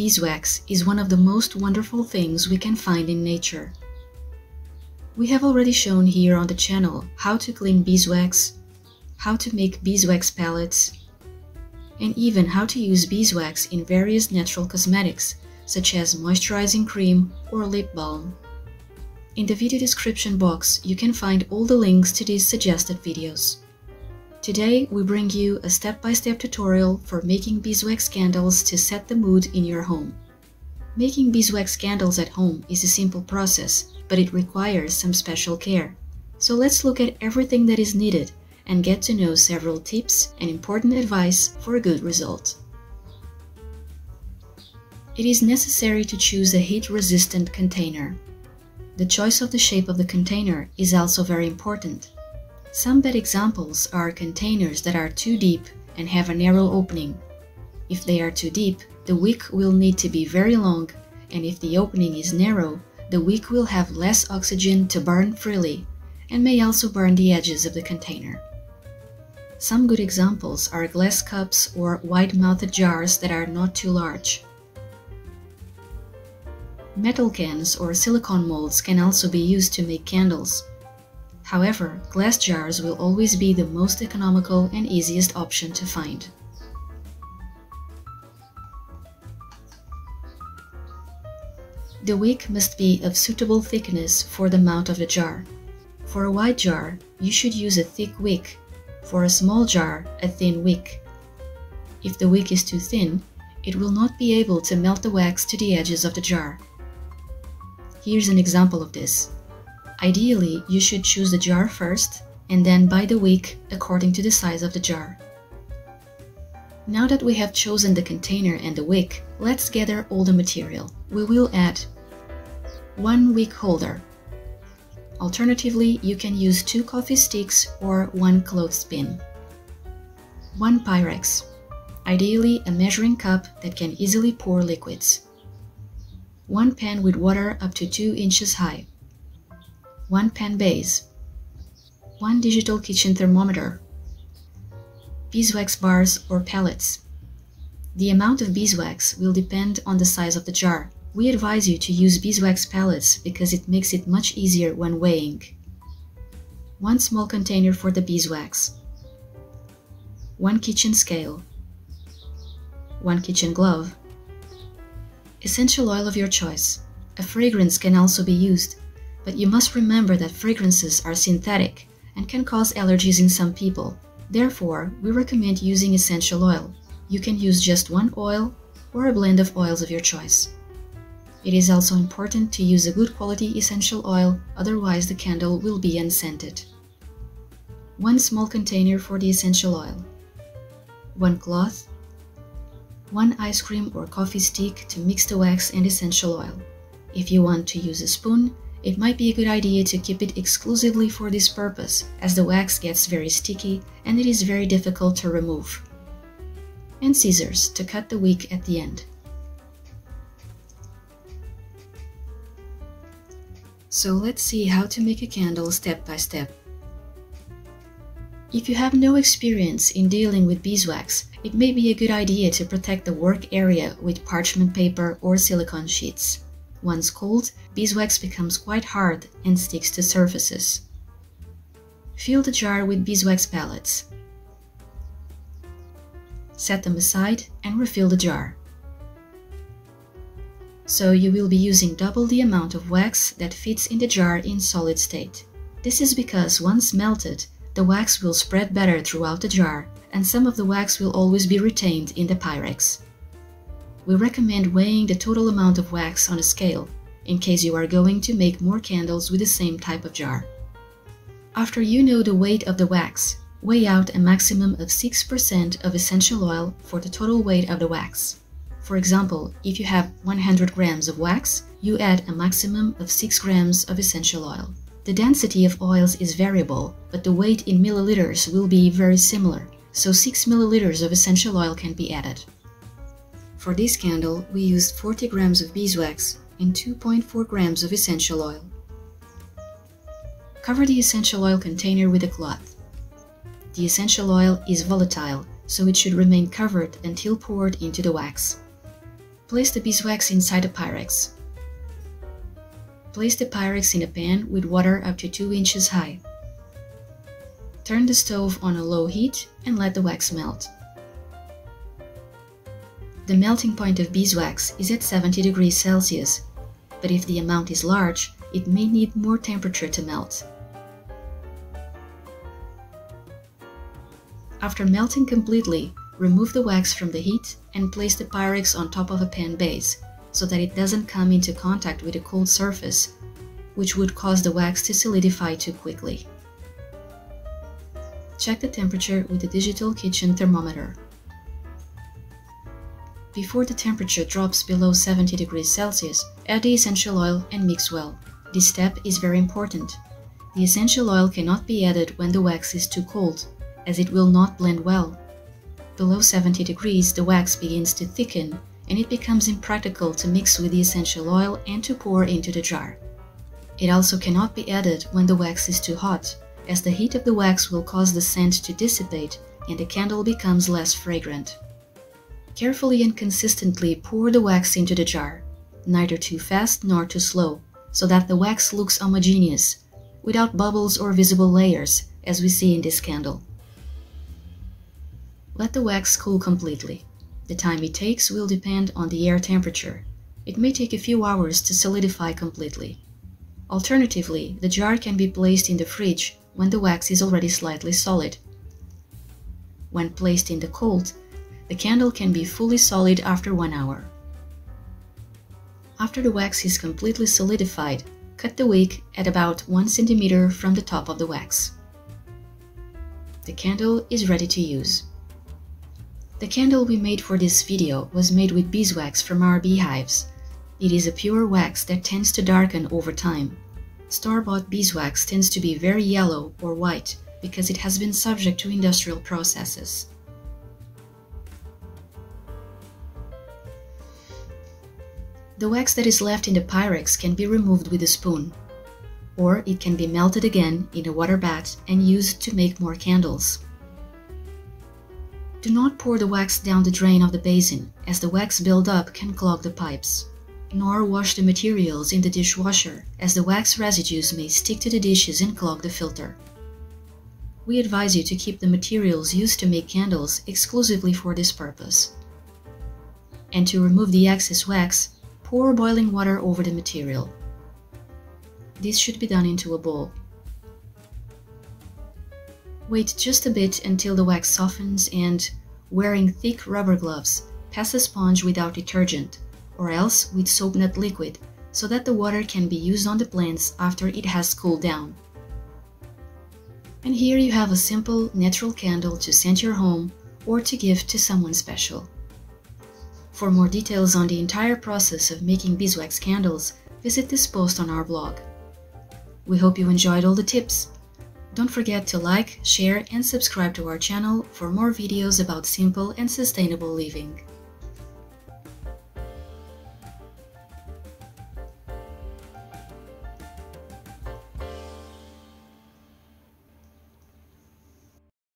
Beeswax is one of the most wonderful things we can find in nature. We have already shown here on the channel how to clean beeswax, how to make beeswax pellets, and even how to use beeswax in various natural cosmetics such as moisturizing cream or lip balm. In the video description box you can find all the links to these suggested videos. Today we bring you a step-by-step -step tutorial for making beeswax candles to set the mood in your home. Making beeswax candles at home is a simple process, but it requires some special care. So let's look at everything that is needed and get to know several tips and important advice for a good result. It is necessary to choose a heat-resistant container. The choice of the shape of the container is also very important. Some bad examples are containers that are too deep and have a narrow opening. If they are too deep, the wick will need to be very long, and if the opening is narrow, the wick will have less oxygen to burn freely and may also burn the edges of the container. Some good examples are glass cups or wide-mouthed jars that are not too large. Metal cans or silicone molds can also be used to make candles. However, glass jars will always be the most economical and easiest option to find. The wick must be of suitable thickness for the mount of the jar. For a wide jar, you should use a thick wick. For a small jar, a thin wick. If the wick is too thin, it will not be able to melt the wax to the edges of the jar. Here's an example of this. Ideally, you should choose the jar first and then buy the wick according to the size of the jar. Now that we have chosen the container and the wick, let's gather all the material. We will add one wick holder. Alternatively, you can use two coffee sticks or one clothespin. One Pyrex, ideally a measuring cup that can easily pour liquids. One pan with water up to 2 inches high. 1 pan base, 1 digital kitchen thermometer, beeswax bars or pellets. The amount of beeswax will depend on the size of the jar. We advise you to use beeswax pellets because it makes it much easier when weighing. 1 small container for the beeswax, 1 kitchen scale, 1 kitchen glove, essential oil of your choice. A fragrance can also be used but you must remember that fragrances are synthetic and can cause allergies in some people. Therefore, we recommend using essential oil. You can use just one oil or a blend of oils of your choice. It is also important to use a good quality essential oil, otherwise the candle will be unscented. One small container for the essential oil. One cloth. One ice cream or coffee stick to mix the wax and essential oil. If you want to use a spoon, it might be a good idea to keep it exclusively for this purpose, as the wax gets very sticky and it is very difficult to remove. And scissors to cut the wick at the end. So let's see how to make a candle step by step. If you have no experience in dealing with beeswax, it may be a good idea to protect the work area with parchment paper or silicone sheets. Once cold, beeswax becomes quite hard and sticks to surfaces. Fill the jar with beeswax pellets. Set them aside and refill the jar. So you will be using double the amount of wax that fits in the jar in solid state. This is because once melted, the wax will spread better throughout the jar and some of the wax will always be retained in the Pyrex we recommend weighing the total amount of wax on a scale, in case you are going to make more candles with the same type of jar. After you know the weight of the wax, weigh out a maximum of 6% of essential oil for the total weight of the wax. For example, if you have 100 grams of wax, you add a maximum of 6 grams of essential oil. The density of oils is variable, but the weight in milliliters will be very similar, so 6 milliliters of essential oil can be added. For this candle, we used 40 grams of beeswax and 2.4 grams of essential oil. Cover the essential oil container with a cloth. The essential oil is volatile, so it should remain covered until poured into the wax. Place the beeswax inside the Pyrex. Place the Pyrex in a pan with water up to 2 inches high. Turn the stove on a low heat and let the wax melt. The melting point of beeswax is at 70 degrees Celsius, but if the amount is large, it may need more temperature to melt. After melting completely, remove the wax from the heat and place the Pyrex on top of a pan base so that it doesn't come into contact with a cold surface, which would cause the wax to solidify too quickly. Check the temperature with the digital kitchen thermometer. Before the temperature drops below 70 degrees Celsius, add the essential oil and mix well. This step is very important. The essential oil cannot be added when the wax is too cold, as it will not blend well. Below 70 degrees, the wax begins to thicken and it becomes impractical to mix with the essential oil and to pour into the jar. It also cannot be added when the wax is too hot, as the heat of the wax will cause the scent to dissipate and the candle becomes less fragrant. Carefully and consistently pour the wax into the jar, neither too fast nor too slow, so that the wax looks homogeneous, without bubbles or visible layers, as we see in this candle. Let the wax cool completely. The time it takes will depend on the air temperature. It may take a few hours to solidify completely. Alternatively, the jar can be placed in the fridge when the wax is already slightly solid. When placed in the cold, the candle can be fully solid after one hour. After the wax is completely solidified, cut the wick at about 1 cm from the top of the wax. The candle is ready to use. The candle we made for this video was made with beeswax from our beehives. It is a pure wax that tends to darken over time. Store-bought beeswax tends to be very yellow or white because it has been subject to industrial processes. The wax that is left in the Pyrex can be removed with a spoon, or it can be melted again in a water bath and used to make more candles. Do not pour the wax down the drain of the basin, as the wax buildup can clog the pipes. Nor wash the materials in the dishwasher, as the wax residues may stick to the dishes and clog the filter. We advise you to keep the materials used to make candles exclusively for this purpose. And to remove the excess wax, pour boiling water over the material. This should be done into a bowl. Wait just a bit until the wax softens and, wearing thick rubber gloves, pass a sponge without detergent, or else with soap nut liquid, so that the water can be used on the plants after it has cooled down. And here you have a simple, natural candle to scent your home or to give to someone special. For more details on the entire process of making beeswax candles, visit this post on our blog. We hope you enjoyed all the tips. Don't forget to like, share and subscribe to our channel for more videos about simple and sustainable living.